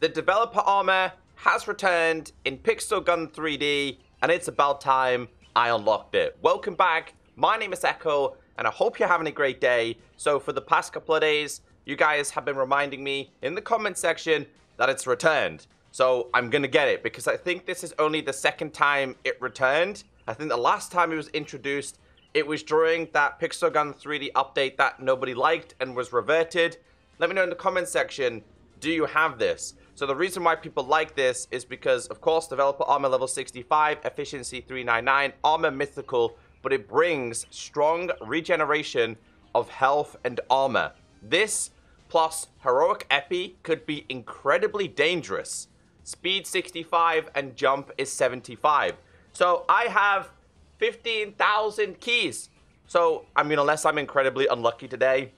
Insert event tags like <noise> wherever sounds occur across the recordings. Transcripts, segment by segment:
The developer armor has returned in Pixel Gun 3D, and it's about time I unlocked it. Welcome back. My name is Ecko, and I hope you're having a great day. So for the past couple of days, you guys have been reminding me in the comment section that it's returned. So I'm going to get it because I think this is only the second time it returned. I think the last time it was introduced, it was during that Pixel Gun 3D update that nobody liked and was reverted. Let me know in the comment section, do you have this? So the reason why people like this is because, of course, developer armor level 65, efficiency 399, armor mythical, but it brings strong regeneration of health and armor. This plus heroic epi could be incredibly dangerous. Speed 65 and jump is 75. So I have 15,000 keys. So, I mean, unless I'm incredibly unlucky today,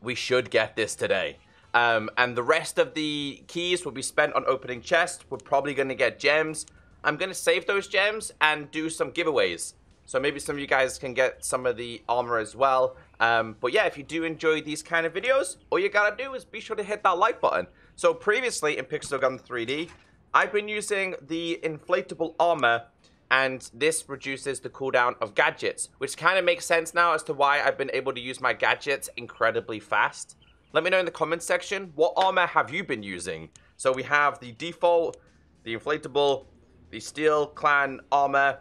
we should get this today. Um, and the rest of the keys will be spent on opening chests. We're probably going to get gems. I'm going to save those gems and do some giveaways. So maybe some of you guys can get some of the armor as well. Um, but yeah, if you do enjoy these kind of videos, all you gotta do is be sure to hit that like button. So previously in Pixel Gun 3D, I've been using the inflatable armor and this reduces the cooldown of gadgets, which kind of makes sense now as to why I've been able to use my gadgets incredibly fast. Let me know in the comments section, what armor have you been using? So we have the default, the inflatable, the steel clan armor,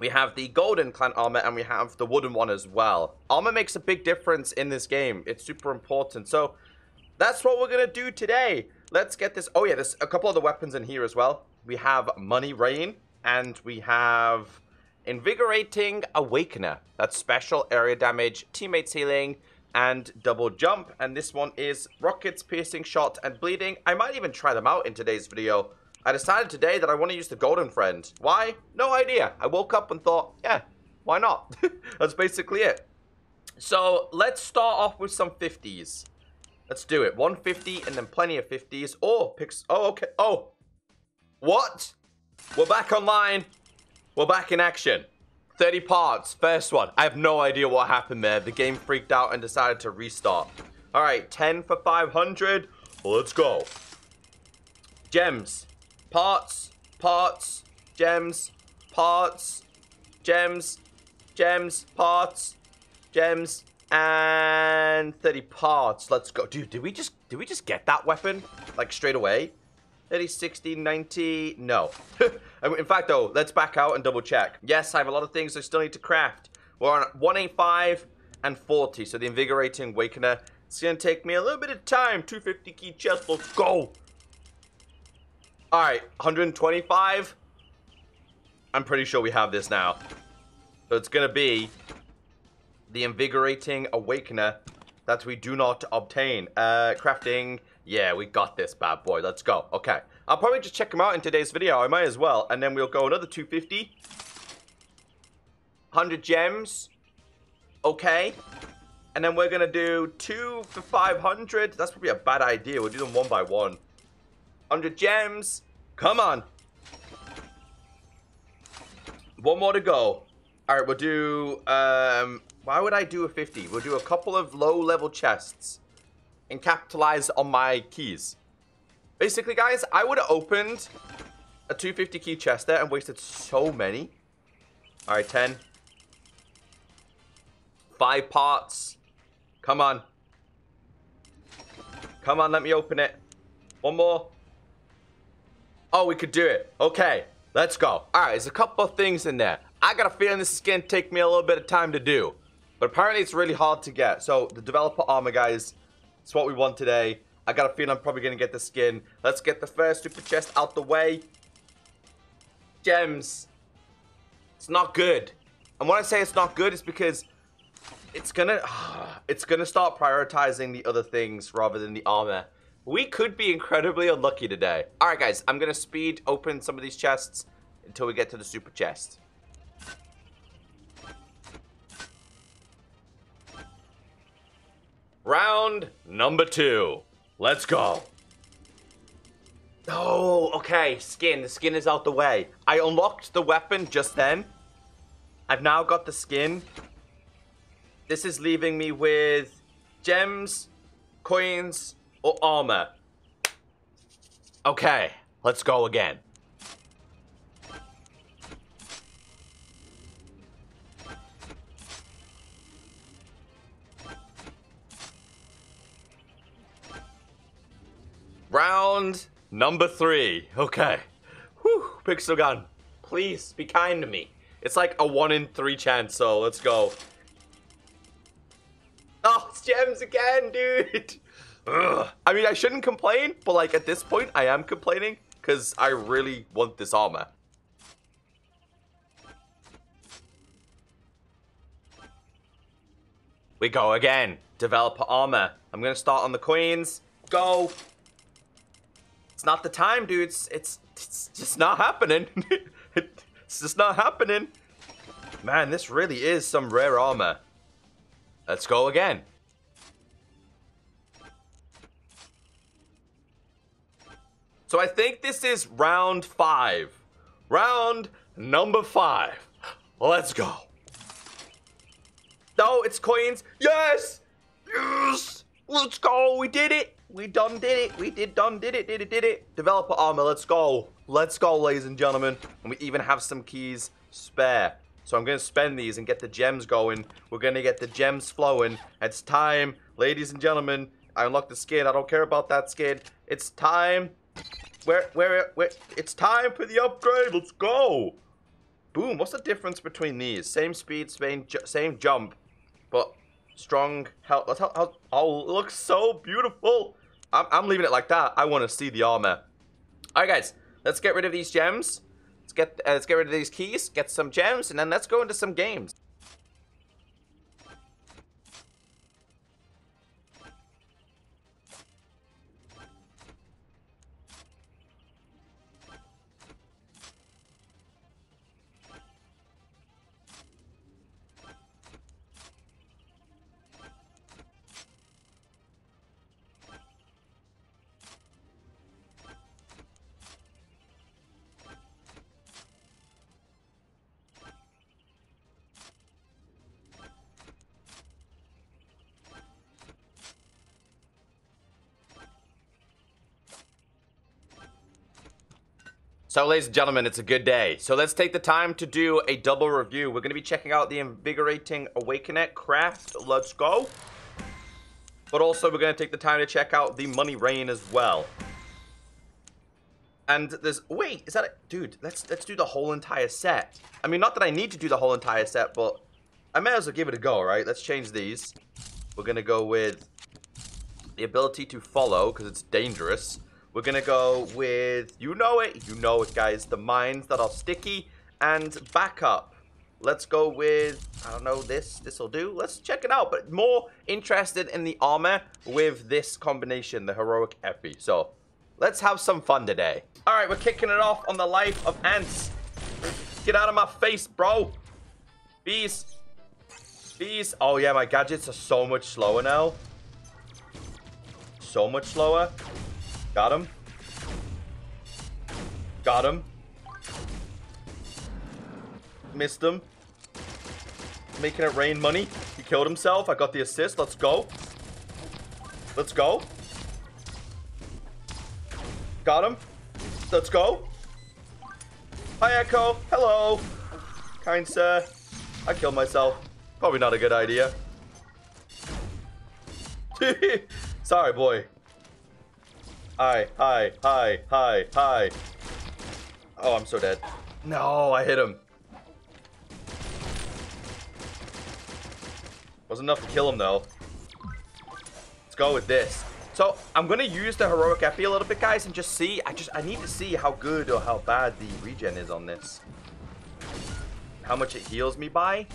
we have the golden clan armor and we have the wooden one as well. Armor makes a big difference in this game. It's super important. So that's what we're going to do today. Let's get this. Oh yeah, there's a couple of the weapons in here as well. We have Money Rain and we have Invigorating Awakener. That's special area damage, teammates healing, and double jump. And this one is Rockets, Piercing Shot, and Bleeding. I might even try them out in today's video. I decided today that I want to use the Golden Friend. Why? No idea. I woke up and thought, yeah, why not? <laughs> That's basically it. So let's start off with some 50s. Let's do it. 150 and then plenty of 50s. Oh, picks. Oh, okay. Oh. What? We're back online. We're back in action. 30 parts. First one. I have no idea what happened there. The game freaked out and decided to restart. All right. 10 for 500. Let's go. Gems. Parts, parts, gems, parts, gems, gems, parts, gems, and 30 parts. Let's go. Dude, did we just did we just get that weapon? Like straight away? 30, 60, 90, no. <laughs> In fact, though, let's back out and double check. Yes, I have a lot of things I still need to craft. We're on 185 and 40, so the Invigorating Awakener. It's going to take me a little bit of time. 250 key chest, let's go. All right, 125. I'm pretty sure we have this now. So it's going to be the Invigorating Awakener that we do not obtain. Uh, crafting. Yeah, we got this bad boy. Let's go. Okay. I'll probably just check them out in today's video. I might as well. And then we'll go another 250. 100 gems. Okay. And then we're going to do two for 500. That's probably a bad idea. We'll do them one by one. 100 gems. Come on. One more to go. All right, we'll do, um, why would I do a 50? We'll do a couple of low-level chests and capitalize on my keys. Basically, guys, I would have opened a 250 key chest there and wasted so many. All right, 10. Five parts. Come on. Come on, let me open it. One more. Oh, we could do it. Okay, let's go. All right, there's a couple of things in there. I got a feeling this is going to take me a little bit of time to do. But apparently it's really hard to get. So the developer armor, guys, it's what we want today. I got a feeling I'm probably going to get the skin. Let's get the first super chest out the way. Gems. It's not good. And when I say it's not good, it's because it's gonna <sighs> it's gonna start prioritizing the other things rather than the armor. We could be incredibly unlucky today. All right, guys, I'm going to speed open some of these chests until we get to the super chest. Round number two. Let's go. Oh, okay. Skin. The skin is out the way. I unlocked the weapon just then. I've now got the skin. This is leaving me with gems, coins, or armor. Okay, let's go again. Round number three. Okay. Whew, Pixel Gun. Please be kind to me. It's like a one in three chance, so let's go. Oh, it's gems again, dude. Ugh. I mean, I shouldn't complain, but like at this point, I am complaining because I really want this armor. We go again. Developer armor. I'm gonna start on the queens. Go. It's not the time, dudes. It's it's it's just not happening. <laughs> it's just not happening. Man, this really is some rare armor. Let's go again. So I think this is round five. Round number five. Let's go. No, it's coins. Yes! Yes! Let's go. We did it. We done did it. We did done did it. Did it. Did it. Developer armor. Let's go. Let's go, ladies and gentlemen. And we even have some keys spare. So I'm going to spend these and get the gems going. We're going to get the gems flowing. It's time, ladies and gentlemen. I unlocked the skin. I don't care about that skin. It's time. Where, where, where? It's time for the upgrade. Let's go. Boom. What's the difference between these? Same speed, same, same jump, but strong health. Let's help. Oh, it looks so beautiful. I'm, I'm leaving it like that. I want to see the armor. All right, guys. Let's get rid of these gems. Let's get uh, let's get rid of these keys, get some gems, and then let's go into some games. So, ladies and gentlemen, it's a good day. So let's take the time to do a double review. We're going to be checking out the Invigorating Awakener craft. Let's go. But also, we're going to take the time to check out the Money Rain as well. And there's... Wait, is that... A, dude, let's, let's do the whole entire set. I mean, not that I need to do the whole entire set, but I may as well give it a go, right? Let's change these. We're going to go with the ability to follow, because it's dangerous. We're going to go with, you know it, you know it, guys, the mines that are sticky and backup. Let's go with, I don't know, this, this will do. Let's check it out, but more interested in the armor with this combination, the Heroic Epi. So, let's have some fun today. All right, we're kicking it off on the life of ants. Get out of my face, bro. Bees. Bees. Oh, yeah, my gadgets are so much slower now. So much slower. Got him. Got him. Missed him. Making it rain money. He killed himself. I got the assist. Let's go. Let's go. Got him. Let's go. Hi, Ecko. Hello. Kind sir. I killed myself. Probably not a good idea. <laughs> Sorry, boy. Hi, hi, hi, hi, hi. Oh, I'm so dead. No, I hit him. Wasn't enough to kill him, though. Let's go with this. So, I'm going to use the Heroic Epi a little bit, guys, and just see. I just, I need to see how good or how bad the regen is on this. How much it heals me by.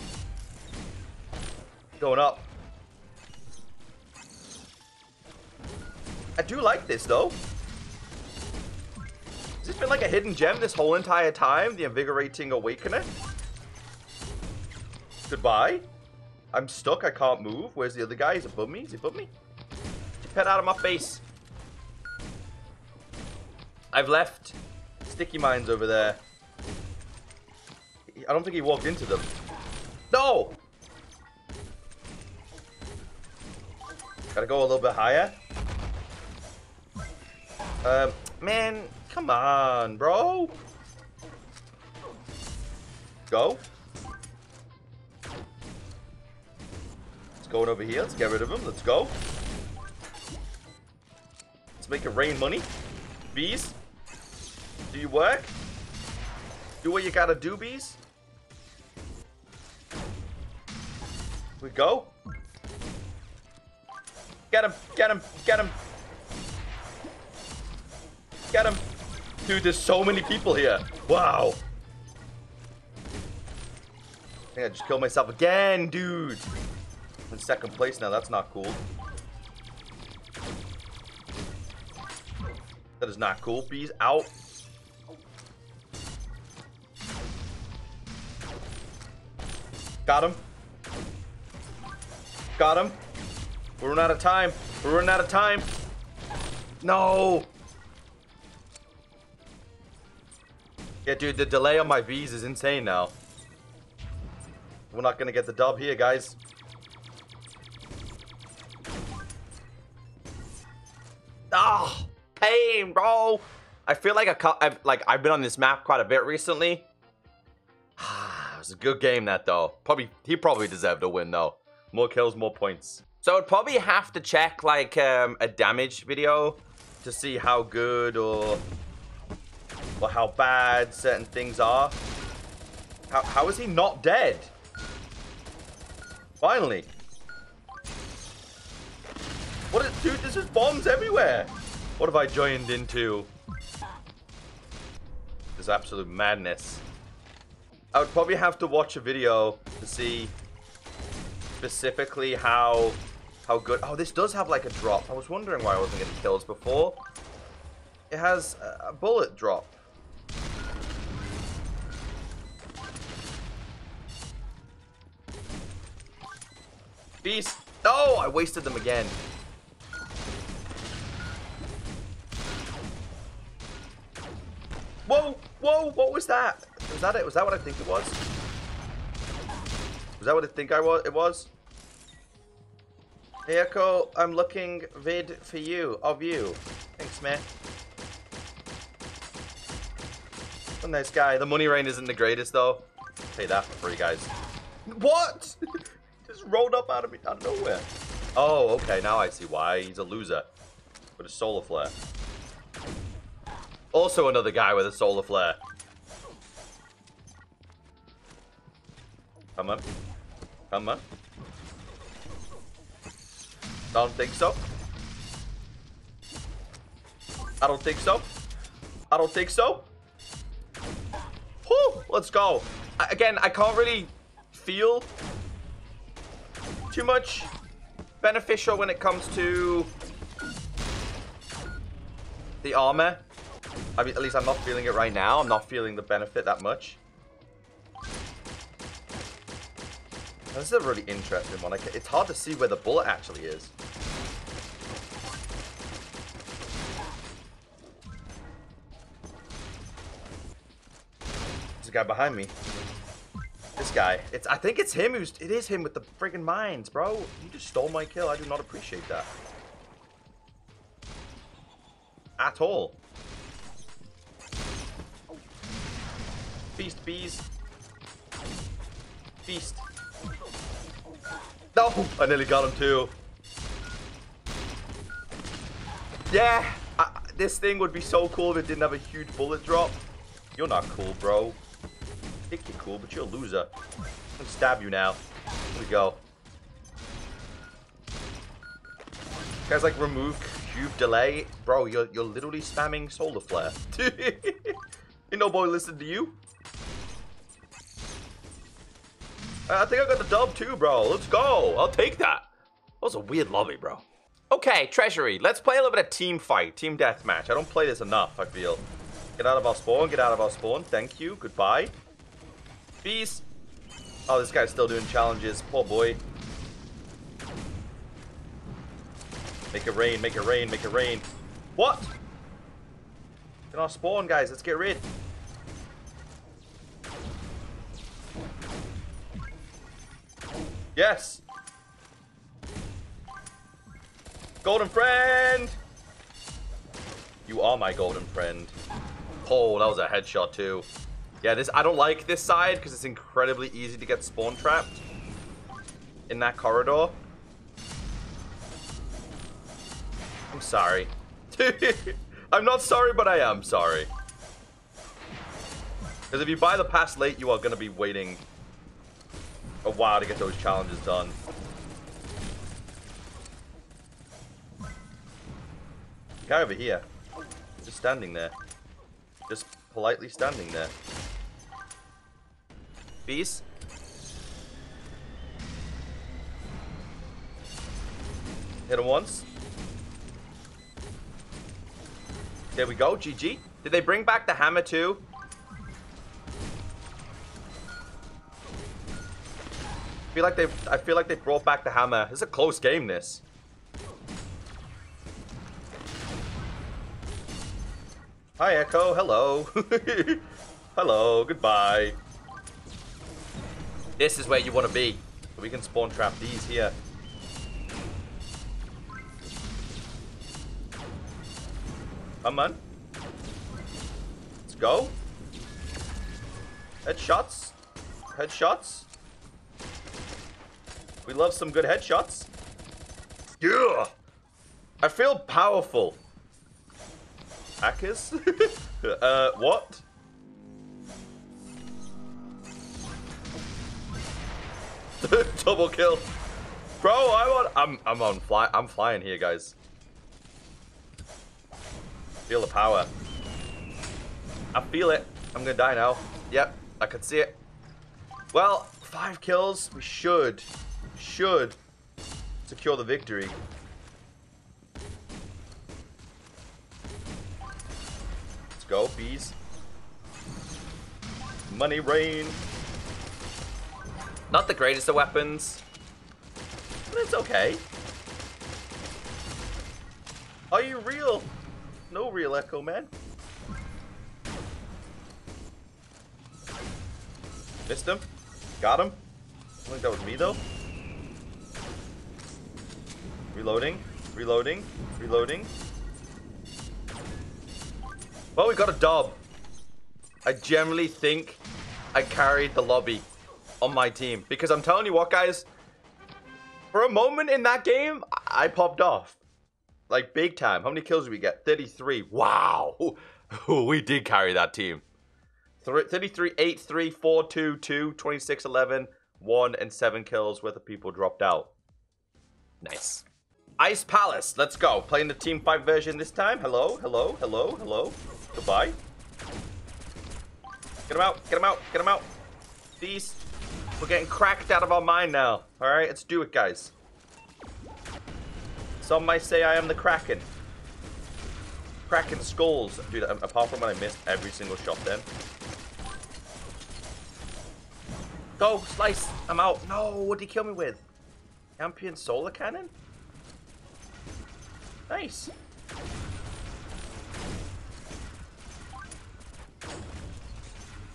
Going up. I do like this, though. Has this been like a hidden gem this whole entire time? The Invigorating Awakener? Goodbye. I'm stuck. I can't move. Where's the other guy? Is above me? Is he above me? Get out of my face. I've left sticky mines over there. I don't think he walked into them. No! Gotta go a little bit higher. Um, Man, come on, bro. Go. Let's go over here. Let's get rid of him. Let's go. Let's make it rain money. Bees. Do you work? Do what you gotta do, bees. We go. Get him, get him, get him. Get him. Dude, there's so many people here. Wow. I think I just killed myself again, dude. I'm in second place now. That's not cool. That is not cool. Bees out. Got him. Got him. We're running out of time. We're running out of time. No. Yeah, dude, the delay on my V's is insane now. We're not gonna get the dub here, guys. Ah, oh, pain, bro. I feel like I have like I've been on this map quite a bit recently. <sighs> it was a good game that though. Probably he probably deserved a win though. More kills, more points. So I'd probably have to check like um, a damage video to see how good or or how bad certain things are. How, how is he not dead? Finally. What is, dude, there's just bombs everywhere. What have I joined into? This absolute madness. I would probably have to watch a video to see specifically how how good. Oh, this does have like a drop. I was wondering why I wasn't getting kills before. It has a bullet drop. Beast. No, I wasted them again. Whoa, whoa, what was that? Was that it? Was that what I think it was? Was that what I think I was? It was? Hey Ecko, I'm looking vid for you, of you. Thanks, man. A nice guy. The money rain isn't the greatest, though. Pay that for free, guys. What? <laughs> Just rolled up out of me out of nowhere. Oh, okay. Now I see why. He's a loser. With a solar flare. Also another guy with a solar flare. Come on. Come on. I don't think so. I don't think so. I don't think so. Let's go. Again, I can't really feel too much beneficial when it comes to the armor. I mean, at least I'm not feeling it right now. I'm not feeling the benefit that much. This is a really interesting one. It's hard to see where the bullet actually is. Guy behind me. This guy. It's. I think it's him who's... It is him with the friggin' mines, bro. You just stole my kill. I do not appreciate that. At all. Feast, bees. Feast. No! I nearly got him too. Yeah! I, this thing would be so cool if it didn't have a huge bullet drop. You're not cool, bro. Think you're cool, but you're a loser. I'm gonna stab you now. Here we go. Guys, like, remove cube delay. Bro, you're, you're literally spamming solar flare. <laughs> Ain't no boy listen to you. I think I got the dub too, bro. Let's go. I'll take that. That was a weird lobby, bro. Okay, Treasury. Let's play a little bit of team fight, team deathmatch. I don't play this enough, I feel. Get out of our spawn, get out of our spawn. Thank you. Goodbye. Peace. Oh, this guy's still doing challenges. Poor boy. Make it rain, make it rain, make it rain. What? Can I spawn, guys. Let's get rid. Yes. Golden friend. You are my golden friend. Oh, that was a headshot too. Yeah, this I don't like this side because it's incredibly easy to get spawn trapped in that corridor. I'm sorry. <laughs> I'm not sorry, but I am sorry. Because if you buy the pass late, you are going to be waiting a while to get those challenges done. Guy over here. Just standing there. Just politely standing there. Bees? Hit him once. There we go, GG. Did they bring back the hammer too? I feel like they I feel like they brought back the hammer. This is a close game this. Hi Ecko, hello. <laughs> hello, goodbye. This is where you want to be. We can spawn trap these here. Come on. Let's go. Headshots. Headshots. We love some good headshots. Yeah. I feel powerful. Hackers? <laughs> uh, what? <laughs> Double kill. Bro, I'm on I'm I'm on fly I'm flying here, guys. Feel the power. I feel it. I'm gonna die now. Yep, I can see it. Well, five kills. We should, should secure the victory. Let's go, bees. Money rain. Not the greatest of weapons, but it's okay. Are you real? No real echo, man. Missed him. Got him. I think that was me, though. Reloading. Reloading. Reloading. Well, we got a dub. I generally think I carried the lobby on my team. Because I'm telling you what, guys. For a moment in that game, I popped off. Like big time. How many kills did we get? 33. Wow. <laughs> we did carry that team. 33, 8, 3, 4, 2, 2, 26, 11, 1, and 7 kills worth of people dropped out. Nice. Ice Palace, let's go. Playing the Team Fight version this time. Hello, hello, hello, hello. Goodbye. Get him out, get him out, get him out. These. We're getting cracked out of our mind now. Alright, let's do it, guys. Some might say I am the Kraken. Kraken skulls. Dude, um, apart from when I missed every single shot then. Go, slice. I'm out. No, what did he kill me with? Champion solar cannon? Nice.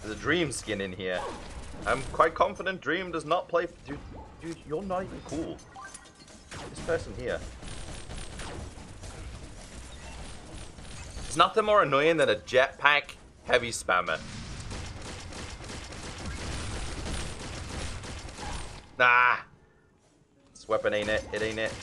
There's a Dream skin in here. I'm quite confident Dream does not play... Dude, dude, you're not even cool. This person here. There's nothing more annoying than a jetpack heavy spammer. Nah. This weapon ain't it. It ain't it.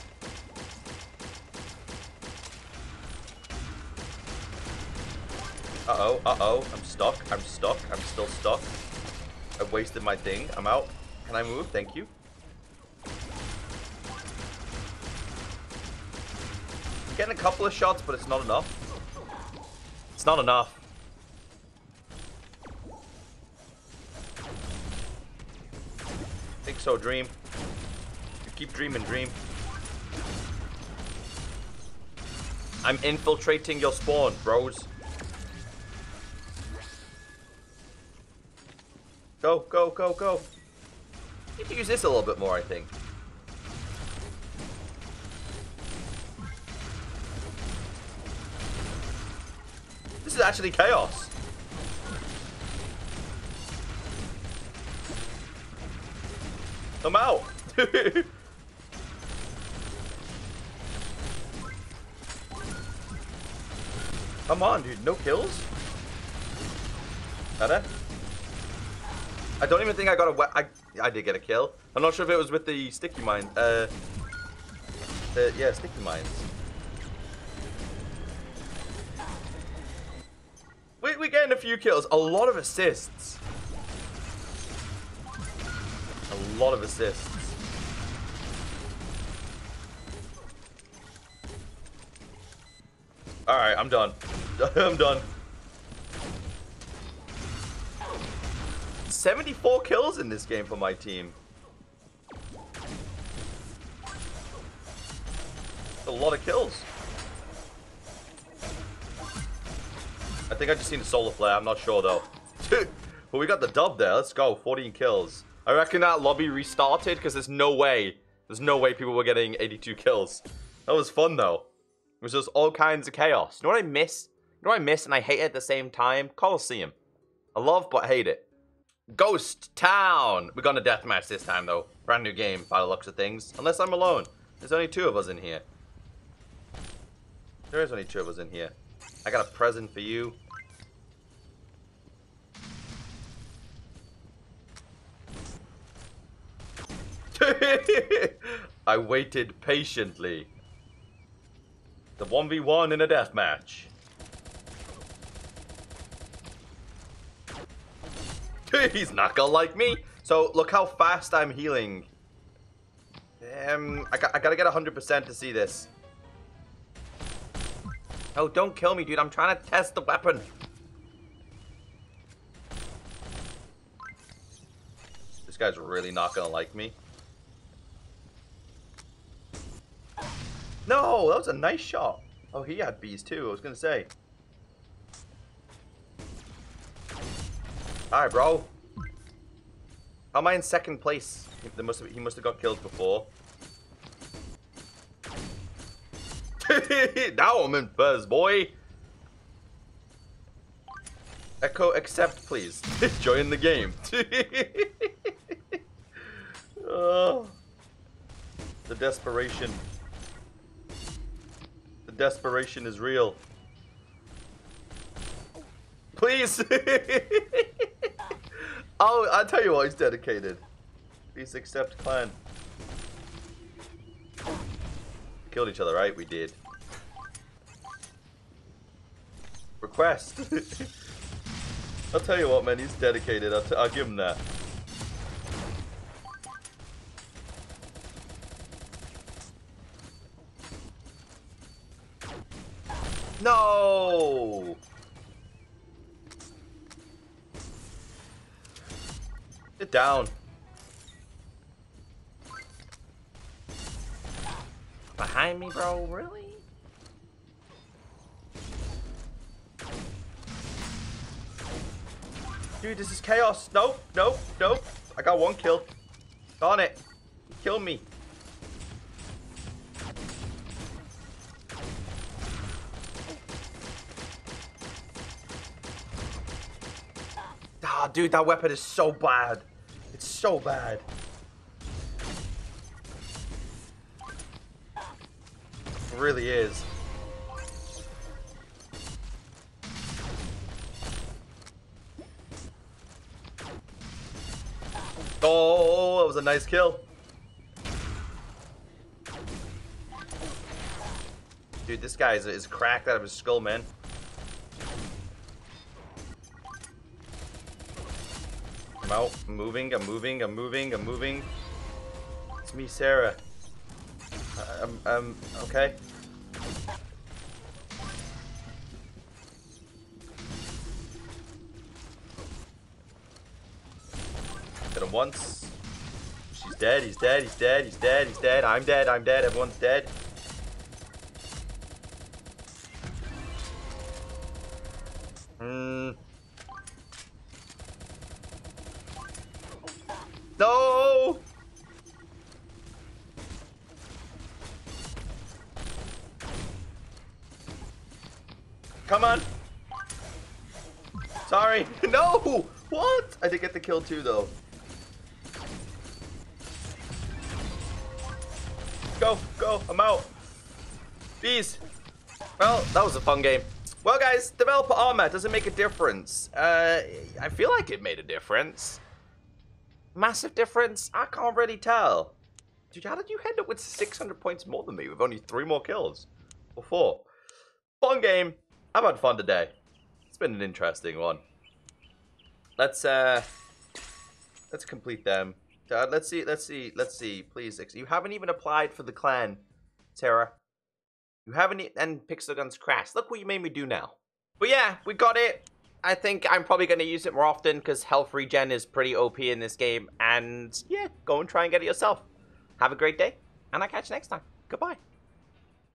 Uh-oh, uh-oh. I'm stuck. I'm stuck. I'm still stuck. I wasted my thing. I'm out. Can I move? Thank you. I'm getting a couple of shots, but it's not enough. It's not enough. Think so, Dream. You keep dreaming, Dream. I'm infiltrating your spawn, bros. Go, go, go, go. Need to use this a little bit more, I think. This is actually chaos. I'm out. <laughs> Come on, dude. No kills? Better? I don't even think I got a I, I did get a kill. I'm not sure if it was with the sticky mine. Uh, yeah, sticky mines. We, we're getting a few kills. A lot of assists. A lot of assists. Alright, I'm done. <laughs> I'm done. 74 kills in this game for my team. A lot of kills. I think I just seen a solar flare. I'm not sure though. <laughs> but we got the dub there. Let's go. 14 kills. I reckon that lobby restarted because there's no way. There's no way people were getting 82 kills. That was fun though. It was just all kinds of chaos. You know what I miss? You know what I miss and I hate it at the same time? Coliseum. I love but hate it. Ghost Town! We got a deathmatch this time though. Brand new game by the looks of things. Unless I'm alone. There's only two of us in here. There is only two of us in here. I got a present for you. <laughs> I waited patiently. The 1v1 in a deathmatch. <laughs> He's not gonna like me. So, look how fast I'm healing. Um, I, got, I gotta get 100% to see this. Oh, don't kill me, dude. I'm trying to test the weapon. This guy's really not gonna like me. No, that was a nice shot. Oh, he had bees too, I was gonna say. Alright, bro. How am I in second place? He must have, he must have got killed before. now I'm in first, boy. Ecko, accept, please. <laughs> Join the game. <laughs> oh, the desperation The desperation is real. Please! <laughs> oh, I'll tell you why he's dedicated. Please accept clan. Killed each other, right? We did. Request. <laughs> I'll tell you what, man. He's dedicated. I'll, I'll give him that. No! Down. Behind me, bro? Really? Dude, this is chaos. Nope, nope, nope. I got one kill. Darn it. Kill me. Ah, dude, that weapon is so bad. It's so bad. It really is. Oh, that was a nice kill. Dude, this guy is, is cracked out of his skull, man. I'm. I'm moving. I'm moving. I'm moving. I'm moving. It's me, Sarah. I'm, I'm okay. Hit him once. She's dead. He's dead. He's dead. He's dead. He's dead. I'm dead. I'm dead. Everyone's dead. Kill too, though. Go, go. I'm out. Bees. Well, that was a fun game. Well, guys, developer armor doesn't make a difference. Uh, I feel like it made a difference. Massive difference? I can't really tell. Dude, how did you end up with 600 points more than me with only three more kills? Or four? Fun game. I've had fun today. It's been an interesting one. Let's, uh... Let's complete them. Let's see, let's see, let's see. Please, you haven't even applied for the clan, Sarah. You haven't, and Pixel Guns Crash. Look what you made me do now. But yeah, we got it. I think I'm probably going to use it more often because health regen is pretty OP in this game. And yeah, go and try and get it yourself. Have a great day, and I'll catch you next time. Goodbye.